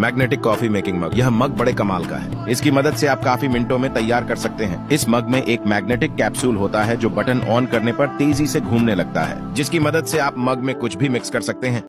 Magnetic coffee making मग। यह मग बड़े कमाल का है। इसकी मदद से आप काफ़ी मिनटों में तैयार कर सकते हैं। इस मग में एक मैग्नेटिक कैप्सूल होता है जो बटन ऑन करने पर तेज़ी से घूमने लगता है, जिसकी मदद से आप मग में कुछ भी मिक्स कर सकते हैं।